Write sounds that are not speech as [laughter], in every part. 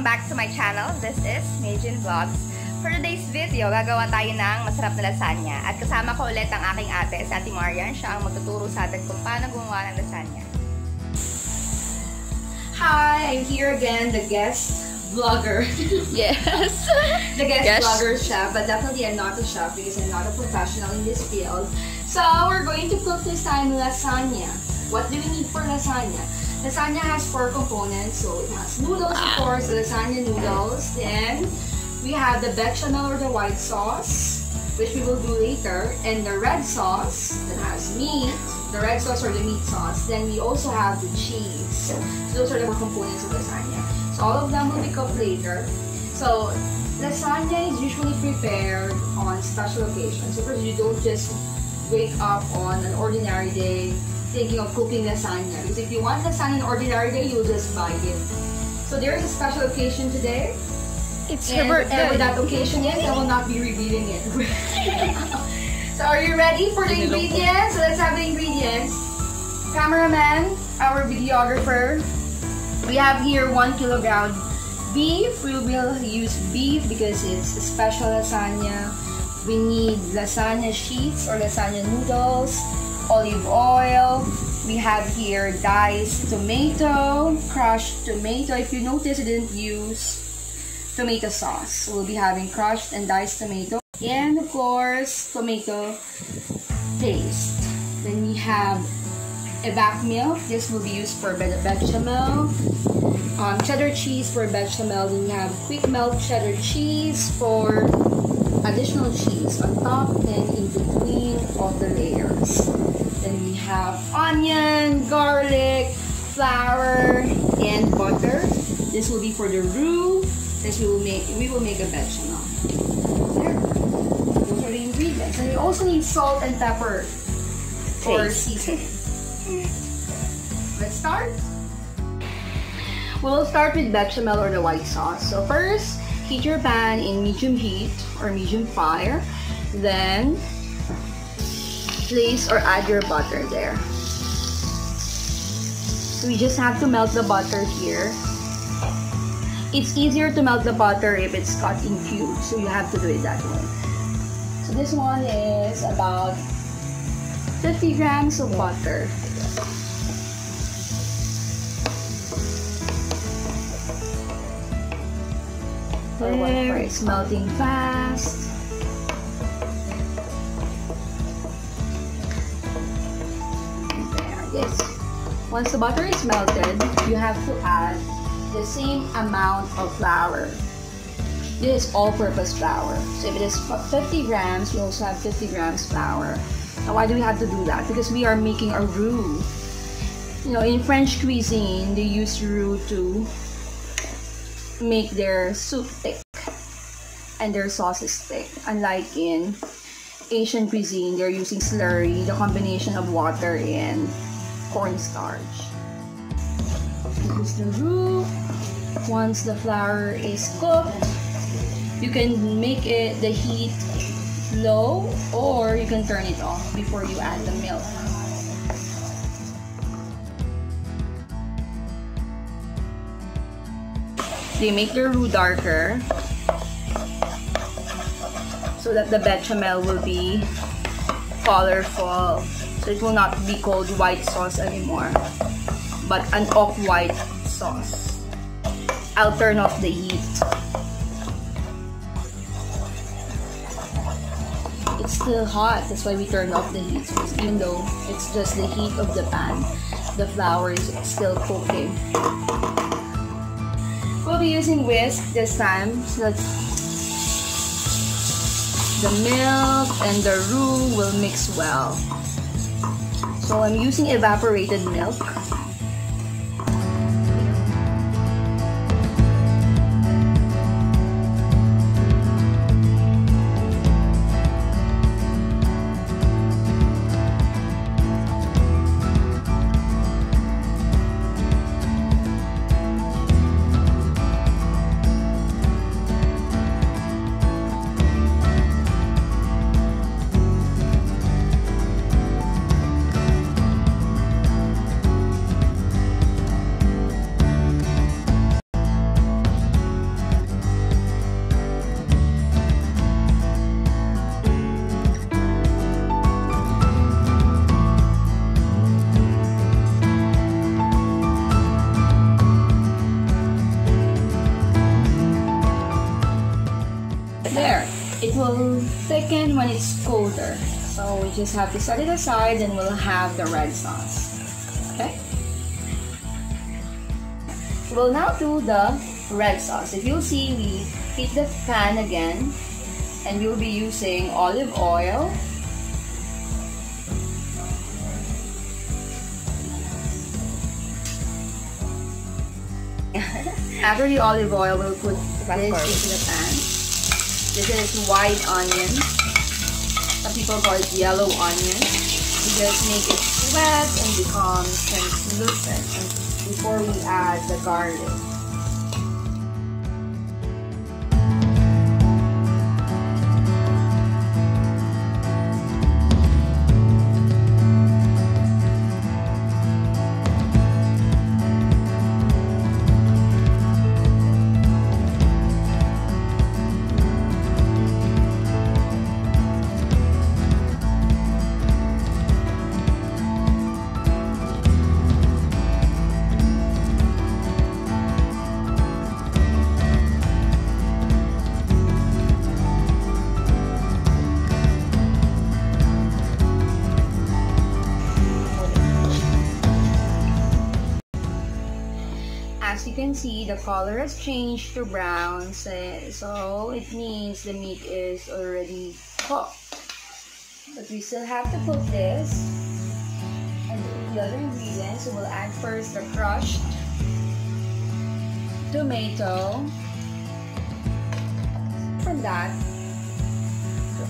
Welcome back to my channel. This is Majin Vlogs. For today's video, gagawa tayo ng masarap na lasagna. At kasama ko ulit ang aking ate, si Ate Marian. Siya ang magtuturo sa atin kung paano gumawa ng lasagna. Hi, I'm here again, the guest vlogger. [laughs] Yes! the guest Yes. vlogger chef, but definitely I'm not a chef because I'm not a professional in this field. So we're going to cook this time lasagna. What do we need for lasagna? Lasagna has four components. So it has noodles, of course, the lasagna noodles. Then we have the bechamel or the white sauce, which we will do later, and the red sauce that has meat, the red sauce or the meat sauce. Then we also have the cheese. So those are the four components of lasagna. So all of them will be cooked later. So lasagna is usually prepared on special occasions. So first, you don't just wake up on an ordinary day thinking of cooking lasagna. Because if you want lasagna on ordinary day, you'll just buy it. So there is a special occasion today. It's And whatever that occasion is, I will not be revealing it. [laughs] so are you ready for the ingredients? So let's have the ingredients. Cameraman, our videographer. We have here one kilogram beef. We will use beef because it's a special lasagna. We need lasagna sheets or lasagna noodles, olive oil. We have here diced tomato, crushed tomato. If you notice, I didn't use tomato sauce. We'll be having crushed and diced tomato. And of course, tomato paste. Then we have evap milk. This will be used for be- bechamel. Um, cheddar cheese for bechamel. Then we have quick melt cheddar cheese for additional cheese on top and in between all the layers. We have onion, garlic, flour, and butter. This will be for the roux. This we will make we will make a bechamel. There. Those are the ingredients. And we also need salt and pepper for seasoning. Let's start. We'll start with bechamel or the white sauce. So first, heat your pan in medium heat or medium fire. Then place or add your butter there. So we just have to melt the butter here. It's easier to melt the butter if it's cut in cubes, so you have to do it that way. So this one is about 50 grams of butter. There, it's melting fast. Once the butter is melted, you have to add the same amount of flour. This is all-purpose flour. So if it is 50 grams, you also have 50 grams flour. Now why do we have to do that? Because we are making a roux. You know, in French cuisine, they use roux to make their soup thick and their sauces thick. Unlike in Asian cuisine, they're using slurry, the combination of water and cornstarch. Is the roux. Once the flour is cooked, you can make it the heat low or you can turn it off before you add the milk. They make the roux darker so that the bechamel will be colorful. So it will not be called white sauce anymore, but an off-white sauce. I'll turn off the heat. It's still hot, that's why we turn off the heat. Even though it's just the heat of the pan, the flour is still cooking. We'll be using whisk this time so that the milk and the roux will mix well. So I'm using evaporated milk. Will thicken when it's colder. So we just have to set it aside and we'll have the red sauce. Okay? We'll now do the red sauce. If you'll see, we heat the pan again and you'll be using olive oil [laughs] After the olive oil, we'll put this into the pan. This is white onion. Some people call it yellow onion. We just make it wet and become translucent before we add the garlic. As you can see, the color has changed to brown, so it means the meat is already cooked. But we still have to put this and the other ingredients. We'll add first the crushed tomato. From that, to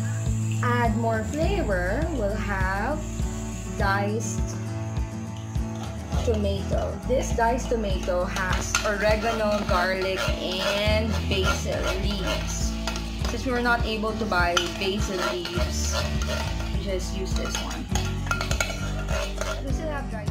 add more flavor, we'll have diced tomato. This diced tomato has oregano, garlic, and basil leaves. Since we were not able to buy basil leaves, we just use this one. Have dried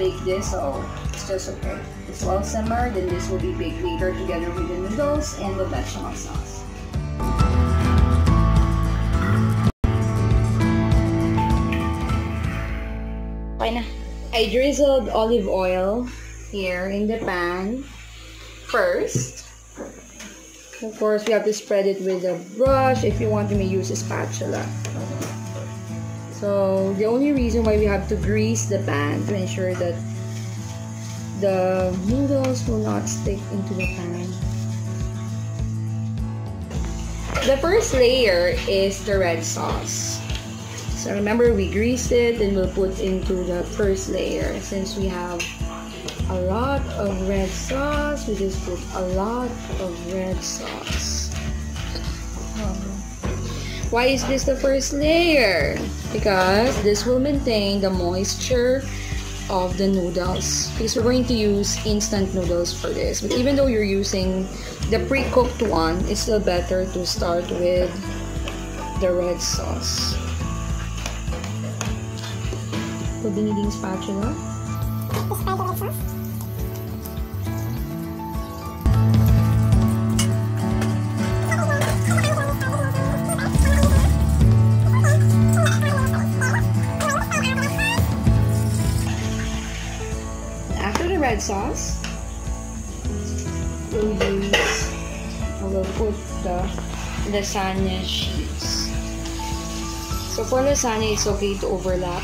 bake this, so it's just okay. It's well simmered, then this will be baked later together with the noodles and the vegetable sauce. I drizzled olive oil here in the pan first. Of course, we have to spread it with a brush. If you want, may use a spatula. So the only reason why we have to grease the pan to ensure that the noodles will not stick into the pan. The first layer is the red sauce. So remember we greased it and we'll put into the first layer. Since we have a lot of red sauce, we just put a lot of red sauce. Why is this the first layer? Because this will maintain the moisture of the noodles. Because we're going to use instant noodles for this. But even though you're using the pre-cooked one it's still better to start with the red sauce. So biniding spatula? The red sauce sauce. We'll use, put the lasagna sheets. So for lasagna, it's okay to overlap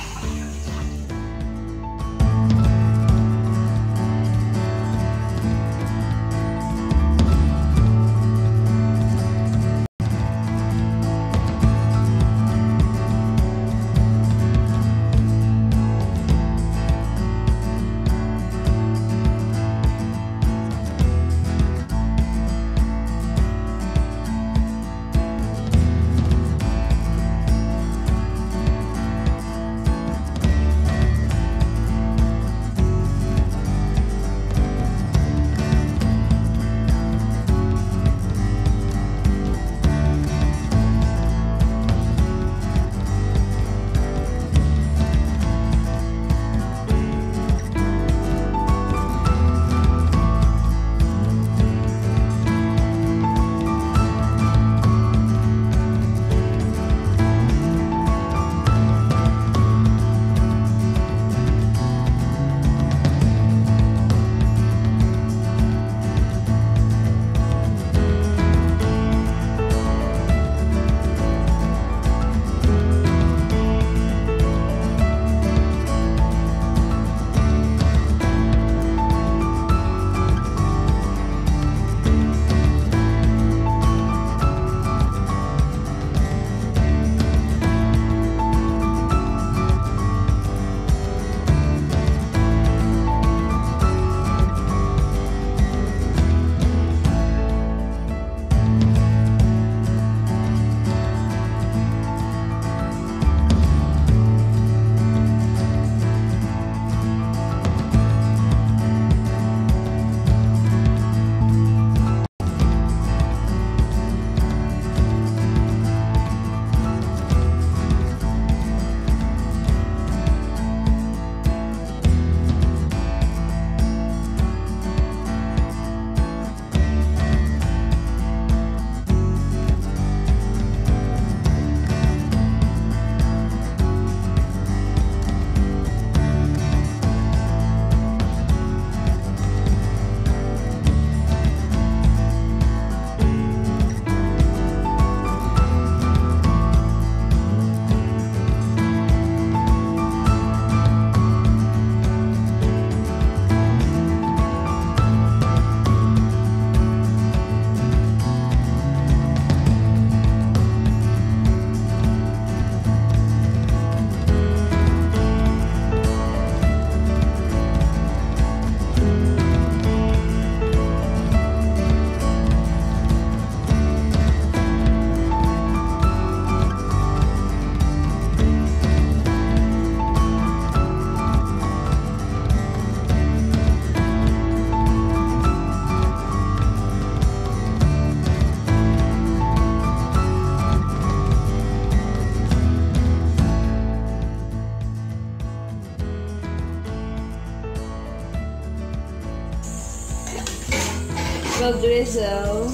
drizzle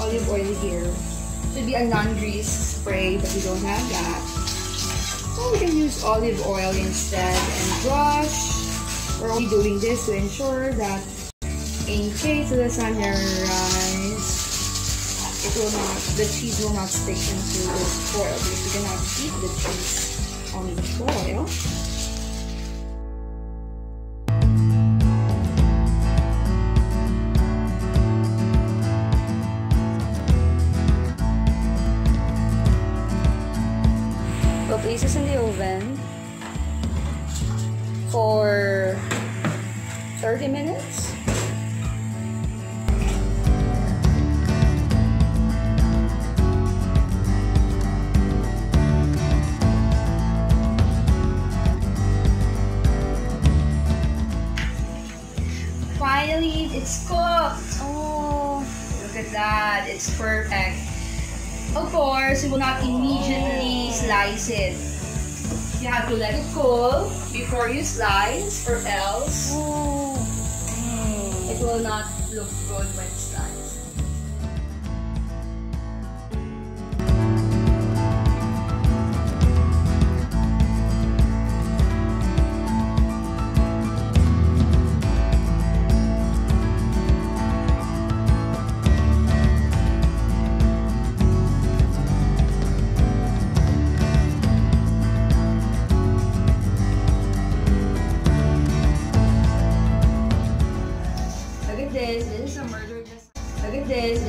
olive oil here. Should be a non-grease spray, but we don't have that. So we can use olive oil instead and brush. We're only doing this to ensure that in case the lasagna rise, it will not, the cheese will not stick into the foil because we cannot eat the cheese on the foil. It's perfect. Of course, you will not immediately slice it. You have to let it cool before you slice or else it will not look good when sliced.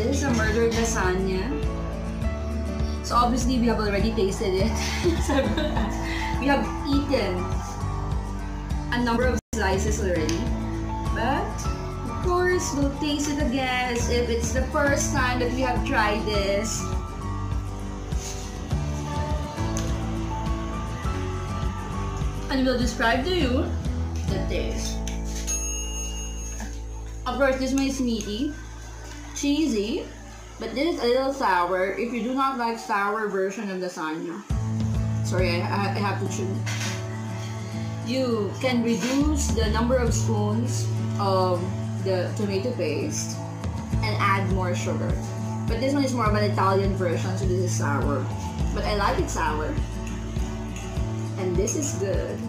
Is a murder lasagna. So obviously we have already tasted it. [laughs] We have eaten a number of slices already. But of course we'll taste it again if it's the first time that we have tried this. And we'll describe to you the taste. Of course, this one is meaty, cheesy, but this is a little sour. If you do not like sour version of lasagna, sorry, I, I have to choose. You can reduce the number of spoons of the tomato paste and add more sugar. But this one is more of an Italian version, so this is sour. But I like it sour. And this is good.